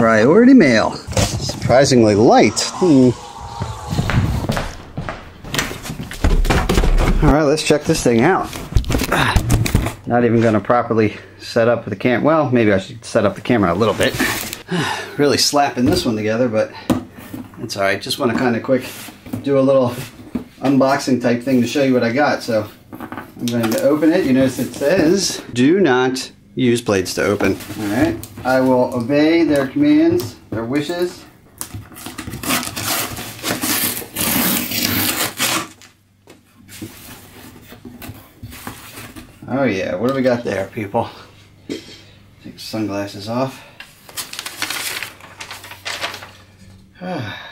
Priority mail. Surprisingly light. Hmm. All right, let's check this thing out. Not even going to properly set up the camera. Well, maybe I should set up the camera a little bit. really slapping this one together, but it's all right. Just want to kind of quick do a little unboxing type thing to show you what I got. So I'm going to open it. You notice it says, do not use blades to open. All right. I will obey their commands, their wishes. Oh yeah, what do we got there, people? Take sunglasses off. Ah.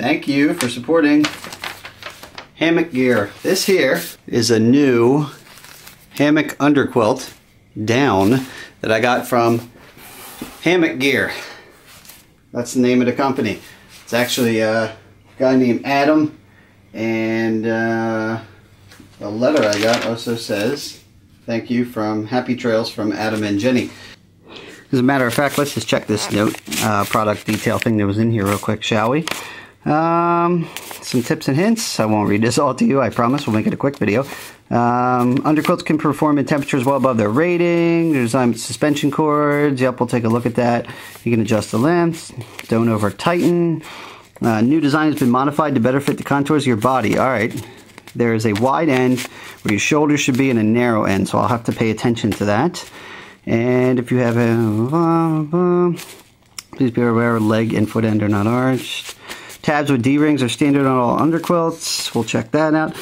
Thank you for supporting Hammock Gear. This here is a new hammock underquilt down that I got from Hammock Gear. That's the name of the company. It's actually a guy named Adam and uh, the letter I got also says thank you from Happy Trails from Adam and Jenny. As a matter of fact, let's just check this note uh, product detail thing that was in here real quick, shall we? Um, some tips and hints. I won't read this all to you, I promise. We'll make it a quick video. Um, underquilts can perform in temperatures well above their rating. There's um, suspension cords. Yep, we'll take a look at that. You can adjust the length. Don't over tighten. Uh, new design has been modified to better fit the contours of your body. All right. There is a wide end where your shoulders should be and a narrow end, so I'll have to pay attention to that. And if you have a... Please be aware leg and foot end are not arched. Tabs with D-rings are standard on all underquilts. We'll check that out.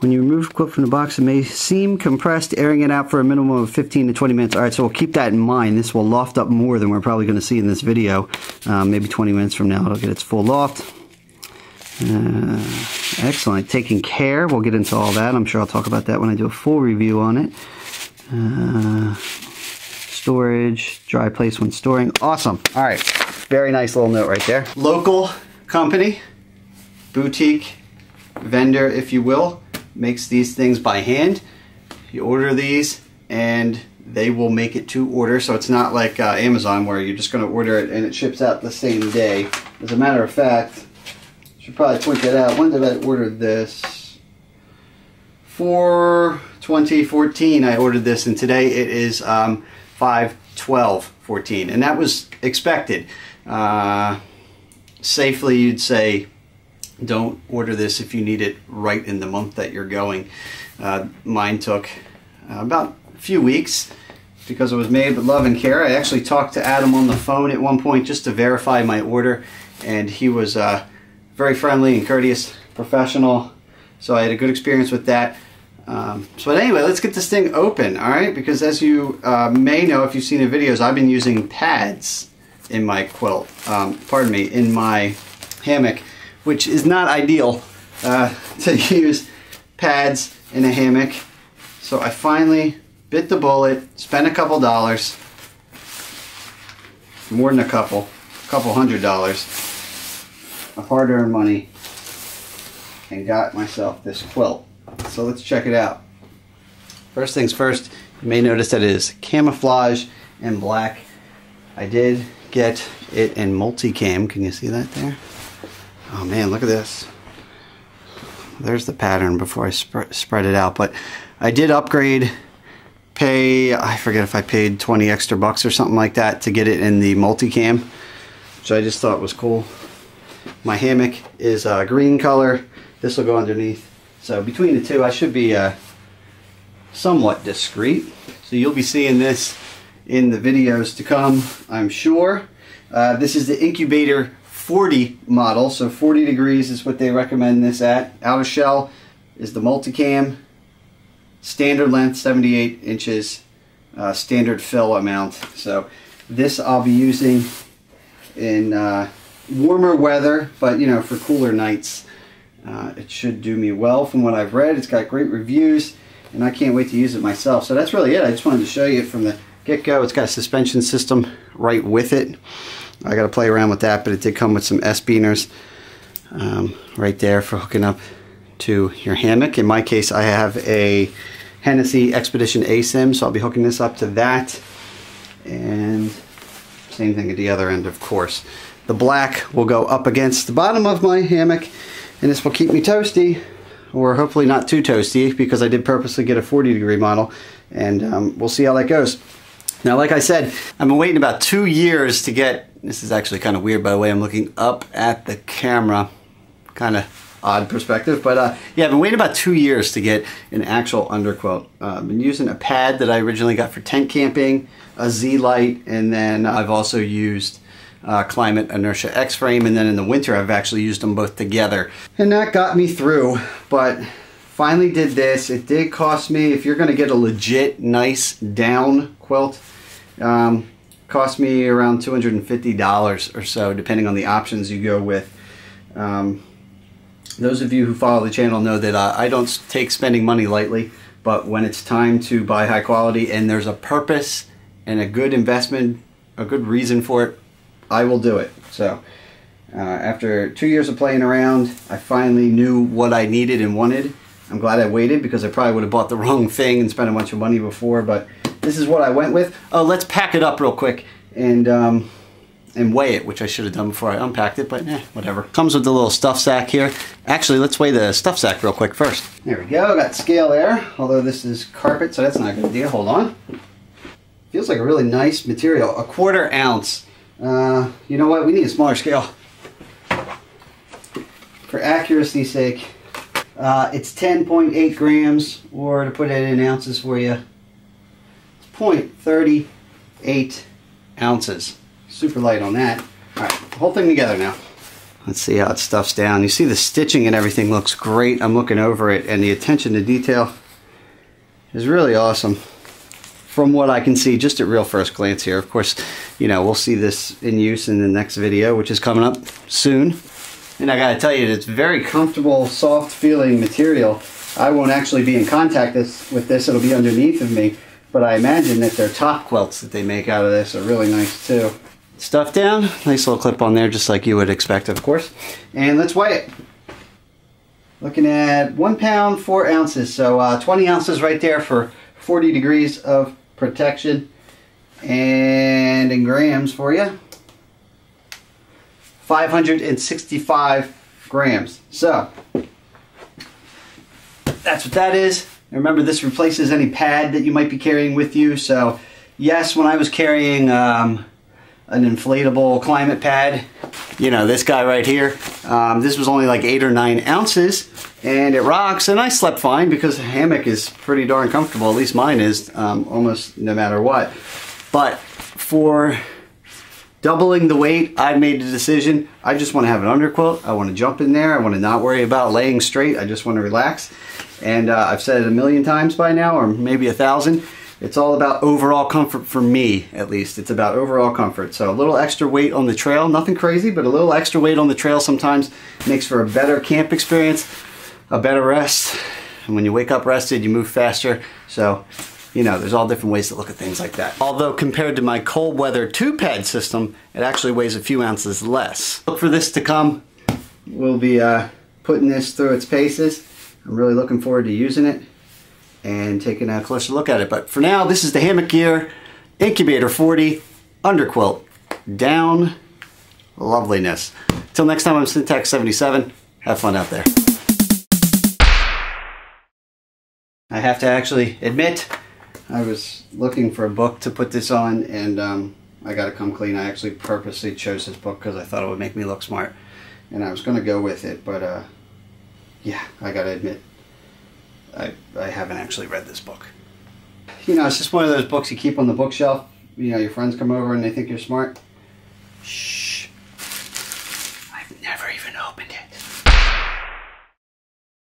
When you remove quilt from the box, it may seem compressed, airing it out for a minimum of 15 to 20 minutes. All right, so we'll keep that in mind. This will loft up more than we're probably going to see in this video. Um, maybe 20 minutes from now, it'll get its full loft. Uh, excellent. Taking care. We'll get into all that. I'm sure I'll talk about that when I do a full review on it. Uh, storage, dry place when storing. Awesome. All right. Very nice little note right there. Local company, boutique, vendor, if you will makes these things by hand. You order these and they will make it to order. So it's not like uh, Amazon where you're just going to order it and it ships out the same day. As a matter of fact, should probably point that out. When did I order this? For 2014 I ordered this and today it is um, 5 12 14 and that was expected. Uh, safely you'd say don't order this if you need it right in the month that you're going. Uh, mine took uh, about a few weeks because it was made with love and care. I actually talked to Adam on the phone at one point just to verify my order and he was uh, very friendly and courteous, professional. So I had a good experience with that. Um, so but anyway, let's get this thing open, all right? Because as you uh, may know if you've seen the videos, I've been using pads in my quilt, um, pardon me, in my hammock which is not ideal uh, to use pads in a hammock. So I finally bit the bullet, spent a couple dollars, more than a couple, a couple hundred dollars of hard-earned money and got myself this quilt. So let's check it out. First things first, you may notice that it is camouflage and black. I did get it in multicam. Can you see that there? Oh man, look at this. There's the pattern before I sp spread it out. But I did upgrade, pay, I forget if I paid 20 extra bucks or something like that to get it in the multicam, which I just thought was cool. My hammock is a green color. This will go underneath. So between the two, I should be uh, somewhat discreet. So you'll be seeing this in the videos to come, I'm sure. Uh, this is the incubator 40 model, so 40 degrees is what they recommend this at. Outer shell is the multicam, standard length 78 inches, uh, standard fill amount. So this I'll be using in uh, warmer weather, but you know, for cooler nights, uh, it should do me well from what I've read. It's got great reviews, and I can't wait to use it myself. So that's really it. I just wanted to show you from the get-go. It's got a suspension system right with it. I got to play around with that, but it did come with some S-Biners. um, right there for hooking up to your hammock. In my case, I have a Hennessy Expedition Asym, so I'll be hooking this up to that. And same thing at the other end, of course. The black will go up against the bottom of my hammock, and this will keep me toasty, or hopefully not too toasty, because I did purposely get a 40 degree model, and um, we'll see how that goes. Now, like I said, I've been waiting about two years to get, this is actually kind of weird by the way I'm looking up at the camera, kind of odd perspective, but uh, yeah, I've been waiting about two years to get an actual underquilt. Uh, I've been using a pad that I originally got for tent camping, a Z-Lite, and then I've also used uh, Klymit Inertia X-Frame, and then in the winter I've actually used them both together. And that got me through, but finally did this. It did cost me, if you're gonna get a legit nice down quilt, um, cost me around $250 or so, depending on the options you go with. Um, those of you who follow the channel know that uh, I don't take spending money lightly, but when it's time to buy high quality and there's a purpose and a good investment, a good reason for it, I will do it. So uh, after two years of playing around, I finally knew what I needed and wanted. I'm glad I waited because I probably would have bought the wrong thing and spent a bunch of money before, but this is what I went with. Oh, let's pack it up real quick and um, and weigh it, which I should have done before I unpacked it, but eh, whatever. Comes with the little stuff sack here. Actually, let's weigh the stuff sack real quick first. There we go, got scale there, although this is carpet, so that's not a good idea. Hold on. Feels like a really nice material. A quarter ounce. Uh, you know what, we need a smaller scale. For accuracy's sake, uh, it's 10.8 grams, or to put it in ounces for you, it's 0.38 ounces super light on that. All right, whole thing together now. Let's see how it stuffs down. You see the stitching and everything looks great. I'm looking over it and the attention to detail is really awesome from what I can see just at real first glance here. Of course, you know, we'll see this in use in the next video, which is coming up soon. And I gotta tell you, it's very comfortable, soft feeling material. I won't actually be in contact this, with this, it'll be underneath of me, but I imagine that their top quilts that they make out of this are really nice too stuff down. Nice little clip on there, just like you would expect, of course. And let's weigh it. Looking at one pound, four ounces. So uh, 20 ounces right there for 40 degrees of protection. And in grams for you, 565 grams. So, that's what that is. Remember, this replaces any pad that you might be carrying with you. So, yes, when I was carrying um, an inflatable Klymit pad. You know, this guy right here. Um, this was only like eight or nine ounces and it rocks and I slept fine because the hammock is pretty darn comfortable. At least mine is um, almost no matter what. But for doubling the weight, I made the decision. I just want to have an underquilt. I want to jump in there. I want to not worry about laying straight. I just want to relax. And uh, I've said it a million times by now, or maybe a thousand. It's all about overall comfort for me, at least. It's about overall comfort. So a little extra weight on the trail, nothing crazy, but a little extra weight on the trail sometimes makes for a better camp experience, a better rest. And when you wake up rested, you move faster. So, you know, there's all different ways to look at things like that. Although compared to my cold weather two pad system, it actually weighs a few ounces less. Look for this to come. We'll be uh, putting this through its paces. I'm really looking forward to using it and taking a closer look at it. But for now, this is the Hammock Gear Incubator 40 Underquilt. Down loveliness. Till next time, I'm Sintax77. Have fun out there. I have to actually admit, I was looking for a book to put this on and um, I gotta come clean. I actually purposely chose this book because I thought it would make me look smart. And I was gonna go with it, but uh, yeah, I gotta admit, I, I haven't actually read this book. You know, it's just one of those books you keep on the bookshelf. You know, your friends come over and they think you're smart. Shh.